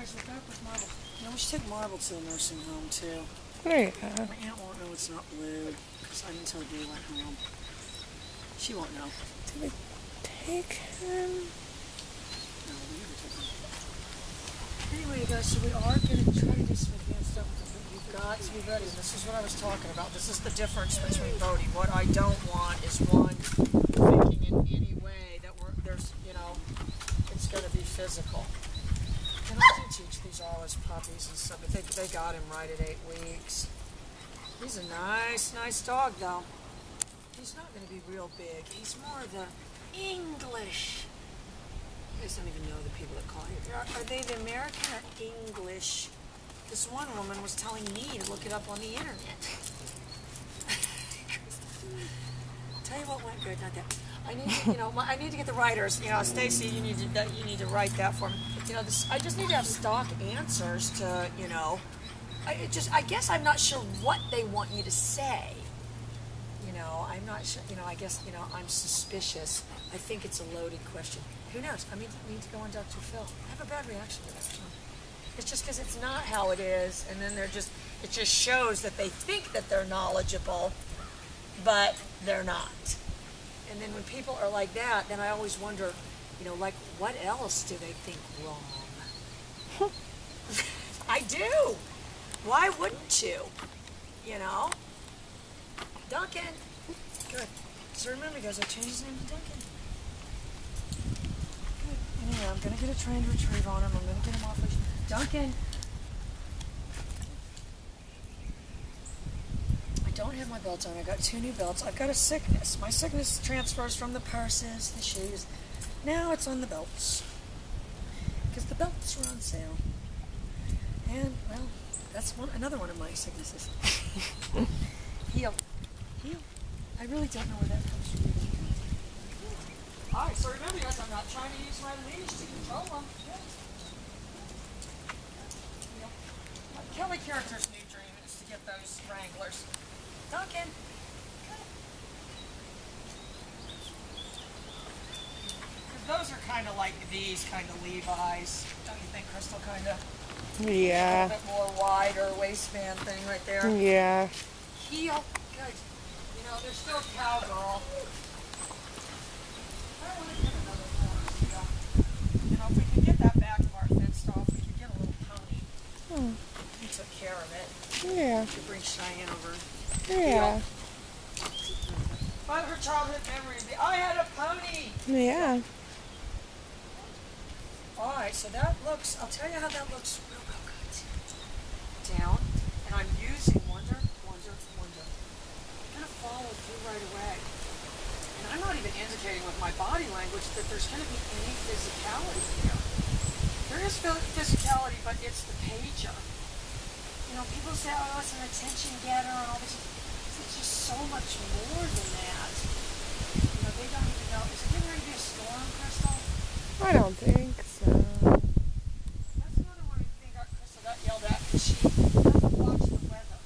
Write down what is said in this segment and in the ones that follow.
guys, we're back with Marble. You know, we should take Marble to the nursing home too. You My aunt won't know it's not blue because I didn't tell her Dee went home. She won't know. Did we take him? No, we never took him. Anyway, you guys, so we are going to try to do some advanced stuff, you've got to be ready. This is what I was talking about. This is the difference between voting. What I don't want is one thinking in any way that we're there's you know it's going to be physical. And I do teach these all as puppies and stuff, but they, they got him right at eight weeks. He's a nice, nice dog, though. He's not going to be real big. He's more of the English. You guys don't even know the people that call you. Are, are they the American or English? This one woman was telling me to look it up on the internet. Tell you what went good, not that. I need, to, you know, I need to get the writers. You know, Stacy, you need to you need to write that for me. You know, this, I just need to have stock answers to, you know, I just, I guess I'm not sure what they want you to say. You know, I'm not sure. You know, I guess you know I'm suspicious. I think it's a loaded question. Who knows? I mean, need to go on Dr. Phil. I have a bad reaction to that. It's just because it's not how it is, and then they're just. It just shows that they think that they're knowledgeable, but they're not. And then when people are like that, then I always wonder, you know, like what else do they think wrong? I do. Why wouldn't you? You know? Duncan. Good. So remember, guys, I changed his name to Duncan. Good. Anyway, I'm gonna get a trained retrieve on him. I'm gonna get him off leash. Duncan. I don't have my belts on. I got two new belts. I've got a sickness. My sickness transfers from the purses, the shoes. Now it's on the belts. Because the belts are on sale. And, well, that's one another one of my sicknesses. Heel. Heel. I really don't know where that comes from. Alright, so remember guys, I'm not trying to use my leash to control them. Yeah. My Kelly character's new dream is to get those wranglers. Duncan. Those are kind of like these kind of Levi's, don't you think, Crystal? Kind of Yeah. a little bit more wider waistband thing right there. Yeah. Heel. Good. You know, they're still cowgirl. I want to get another horse. Yeah. If we could get that back of our off, we could get a little pony. Hmm. We took care of it. Yeah. Could bring Cheyenne over. Yeah. But her childhood memory I had a pony. Yeah. All right, so that looks, I'll tell you how that looks real, good. Down, and I'm using wonder, wonder, wonder. I'm going to follow through right away. And I'm not even indicating with my body language that there's going to be any physicality here. There is physicality, but it's the pager. You know, people say, oh, it's an attention getter and all this. It's just so much more than that. You know, they don't even know. Is it ready to be a storm, Crystal? I don't think so. That's another one thing that Crystal got yelled at because she doesn't watch the weather.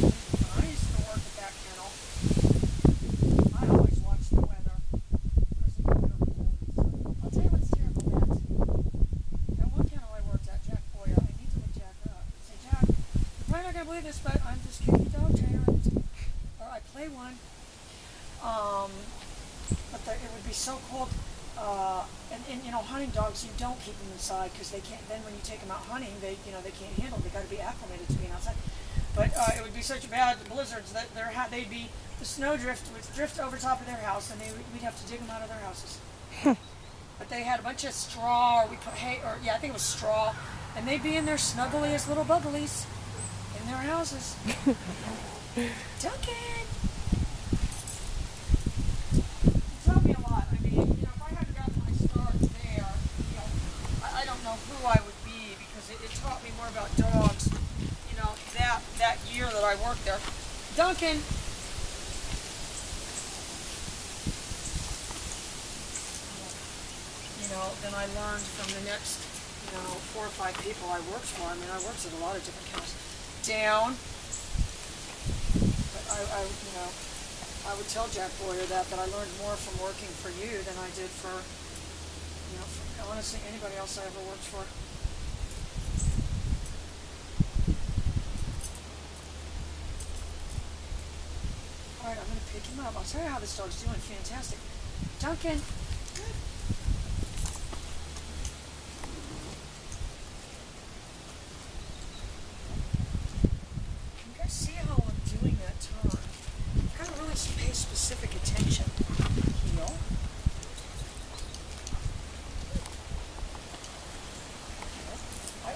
When I used to work at that kennel, I always watched the weather. Crystal got her cold. I'll tell you what's terrible, Matt. That one kennel I worked at, Jack Boyer, I need to look Jack up and say, Jack, you're probably not going to believe this, but I'm just kicking dog trainer. Or I play one. Um, but the, it would be so cold. Uh, and, and you know, hunting dogs, you don't keep them inside because they can't. Then when you take them out hunting, they you know they can't handle. They got to be acclimated to being outside. But uh, it would be such bad blizzards that they're ha- they'd be the snow drift would drift over top of their house, and they we'd have to dig them out of their houses. but they had a bunch of straw, or we put hay, or yeah, I think it was straw, and they'd be in there snuggly as little bubblies their houses. Duncan. It taught me a lot. I mean, you know, if I hadn't gotten my start there, you know, I, I don't know who I would be because it, it taught me more about dogs. You know, that that year that I worked there. Duncan. You know, then I learned from the next, you know, four or five people I worked for. I mean, I worked at a lot of different kennels. Down. But I, I, you know, I would tell Jack Boyer that, but I learned more from working for you than I did for, you know, for honestly anybody else I ever worked for. All right, I'm gonna pick him up. I'll tell you how this dog's doing. Fantastic, Duncan. Good. Can you guys see how I'm doing that turn? Gotta really pay specific attention. Heel.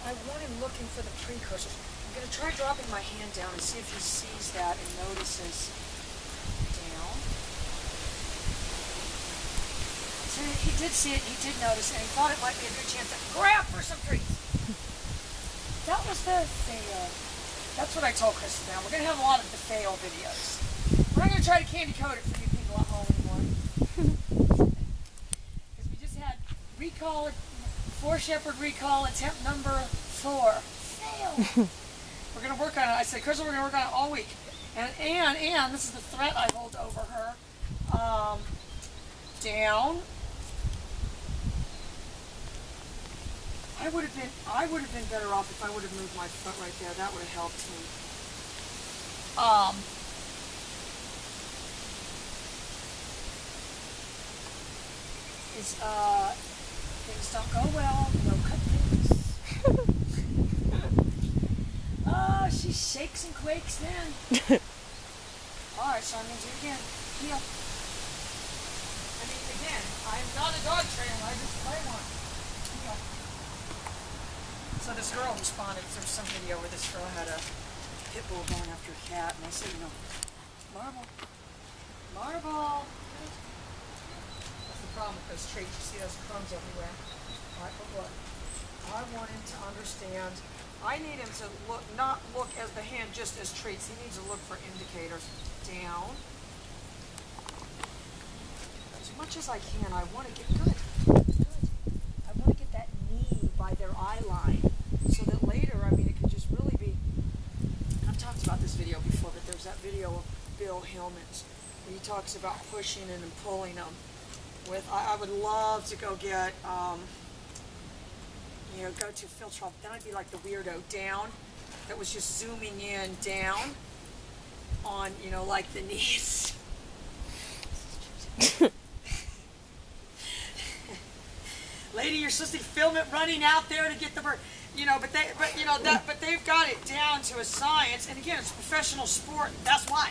I, want him looking for the precursors. I'm going to try dropping my hand down and see if he sees that and notices. Down. So he did see it, he did notice, and he thought it might be a good chance to grab for some treats. That was the fail. That's what I told Kristen now. We're going to have a lot of the fail videos. We're not going to try to candy coat it for you people at home anymore. Because we just had recall, four shepherd recall attempt number four. Fail. we're gonna work on it. I said, Crystal, we're gonna work on it all week. And and and this is the threat I hold over her. Um, down. I would have been I would have been better off if I would have moved my foot right there. That would have helped me. Um, is uh things don't go well, no cut things. oh, she shakes and quakes then. Alright, so I'm gonna do it again. Heel. I mean again, I'm not a dog trainer, I just play one. Heel. So this girl responded, there was some video where this girl had a pit bull going after a cat, and I said, you know, marble. Marble. Problem with those. You see those crumbs everywhere. All right, but look. I want him to understand. I need him to look, not look as the hand just as treats. He needs to look for indicators. Down. As much as I can, I want to get good. Good. I want to get that knee by their eye line, so that later, I mean, it could just really be. I've talked about this video before, but there's that video of Bill Hillman's where he talks about pushing and pulling them with I, I would love to go get um, you know go to Phil Trump then I'd be like the weirdo down that was just zooming in down on you know like the knees. Lady you're supposed to film it running out there to get the bird you know but they but you know that but they've got it down to a science and again it's professional sport that's why.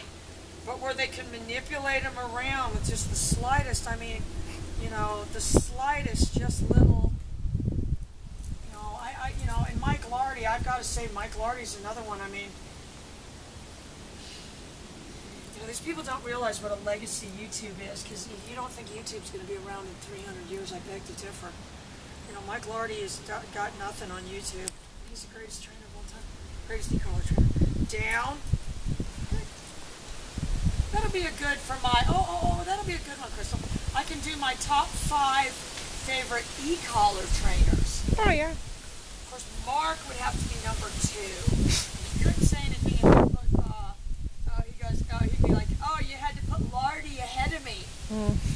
But where they can manipulate them around with just the slightest, I mean, you know, the slightest, just little, you know, I, I you know, and Mike Lardy, I've got to say, Mike Lardy's another one. I mean, you know, these people don't realize what a legacy YouTube is because you don't think YouTube's going to be around in 300 years, I beg to differ. You know, Mike Lardy has got, got nothing on YouTube. He's the greatest trainer of all time, greatest e-collar trainer. Down. That'll be a good for my, oh, oh, oh, that'll be a good one, Crystal. I can do my top five favorite e-collar trainers. Oh, yeah. Of course, Mark would have to be number two. You're saying it being uh, uh, uh, he'd be like, oh, you had to put Lardy ahead of me. Mm.